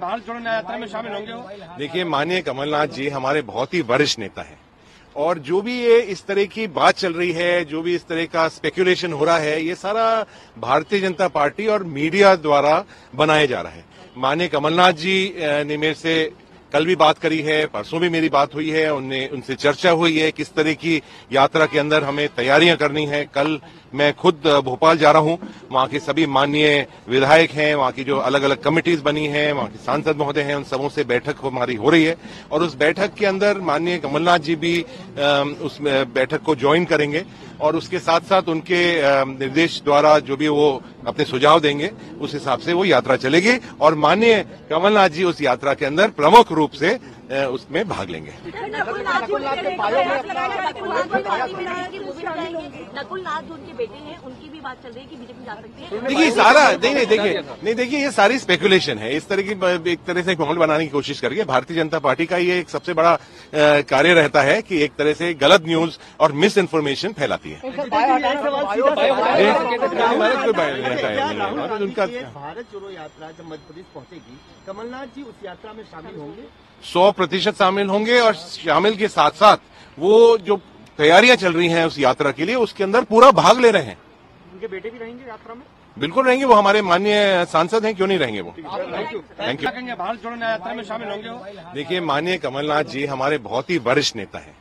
भारत जोड़ो न्याय यात्रा में शामिल होंगे देखिए, माननीय कमलनाथ जी, हमारे बहुत ही वरिष्ठ नेता है। और जो भी ये इस तरह की बात चल रही है, जो भी इस तरह का स्पेकुलेशन हो रहा है, ये सारा भारतीय जनता पार्टी और मीडिया द्वारा बनाया जा रहा है। माननीय कमलनाथ जी ने मेरे से कल भी बात करी है, परसों भी मेरी बात हुई है, उनने, उनसे चर्चा हुई है, किस तरह की यात्रा के अंदर हमें तैयारियाँ करनी है। कल मैं खुद भोपाल जा रहा हूँ, वहाँ के सभी माननीय विधायक हैं, वहाँ की जो अलग अलग कमिटीज बनी हैं, वहाँ के सांसद महोदय हैं, उन सबों से बैठक हमारी हो रही है। और उस बैठक के अंदर माननीय कमलनाथ जी भी उस बैठक को ज्वाइन करेंगे। और उसके साथ साथ उनके निर्देश द्वारा जो भी वो अपने सुझाव देंगे, उस हिसाब से वो यात्रा चलेगी। और माननीय कमलनाथ जी उस यात्रा के अंदर प्रमुख रूप से उसमें भाग लेंगे। हैं, हैं है है देखिए सारा नहीं नहीं देखिए नहीं देखिए ये सारी स्पेकुलेशन है। इस तरह की एक तरह से एक माहौल बनाने की कोशिश करिए भारतीय जनता पार्टी का ये एक सबसे बड़ा कार्य रहता है कि एक तरह से गलत न्यूज़ और मिस इन्फॉर्मेशन फैलाती है। उनका भारत जोड़ो यात्रा जब मध्य प्रदेश पहुंचेगी कमलनाथ जी उस यात्रा में शामिल होंगे? सौ प्रतिशत शामिल होंगे और शामिल के साथ साथ वो जो तैयारियाँ चल रही हैं उस यात्रा के लिए उसके अंदर पूरा भाग ले रहे हैं। उनके बेटे भी रहेंगे यात्रा में? बिल्कुल रहेंगे वो हमारे माननीय सांसद हैं क्यों नहीं रहेंगे वो? थैंक यू क्या भारत जोड़ो यात्रा में शामिल होंगे देखिए माननीय कमलनाथ जी हमारे बहुत ही वरिष्ठ नेता हैं।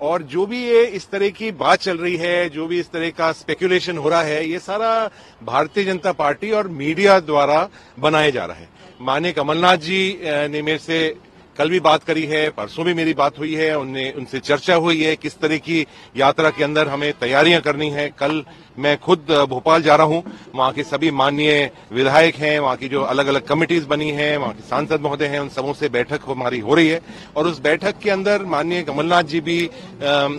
और जो भी ये इस तरह की बात चल रही है जो भी इस तरह का स्पेकुलेशन हो रहा है ये सारा भारतीय जनता पार्टी और मीडिया द्वारा बनाया जा रहा है। माननीय कमलनाथ जी ने मेरे से कल भी बात करी है, परसों भी मेरी बात हुई है, उनने, उनसे चर्चा हुई है, किस तरह की यात्रा के अंदर हमें तैयारियाँ करनी है। कल मैं खुद भोपाल जा रहा हूँ, वहाँ के सभी माननीय विधायक हैं, वहाँ की जो अलग अलग कमिटीज बनी हैं, वहाँ के सांसद महोदय हैं, उन सबों से बैठक हमारी हो रही है। और उस बैठक के अंदर माननीय कमलनाथ जी भी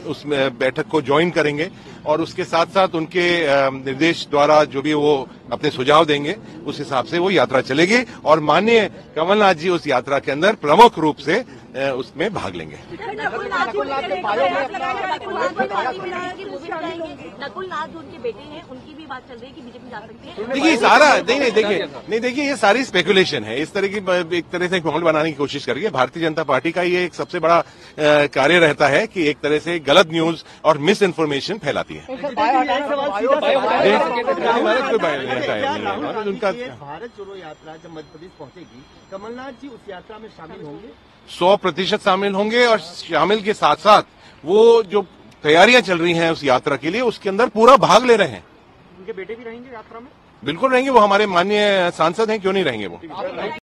उस बैठक को ज्वाइन करेंगे और उसके साथ साथ उनके निर्देश द्वारा जो भी वो अपने सुझाव देंगे उस हिसाब से वो यात्रा चलेगी और माननीय कमलनाथ जी उस यात्रा के अंदर प्रमुख रूप से उसमें भाग लेंगे। देखिए सारा नहीं नहीं देखिए नहीं देखिए ये सारी स्पेकुलेशन है। इस तरह की एक तरह से एक माहौल बनाने की कोशिश करिए। भारतीय जनता पार्टी का ये एक सबसे बड़ा कार्य रहता है कि एक तरह से गलत न्यूज़ और मिस इन्फॉर्मेशन फैलाती है। नहीं है। उनका भारत जोड़ो यात्रा जब मध्य प्रदेश पहुंचेगी कमलनाथ जी उस यात्रा में शामिल होंगे? सौ प्रतिशत शामिल होंगे और शामिल के साथ साथ वो जो तैयारियाँ चल रही हैं उस यात्रा के लिए उसके अंदर पूरा भाग ले रहे हैं। उनके बेटे भी रहेंगे यात्रा में? बिल्कुल रहेंगे वो हमारे माननीय सांसद हैं क्यों नहीं रहेंगे वो?